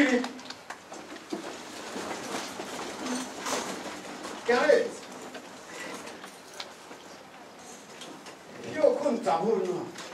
이렇又困咋不 겠?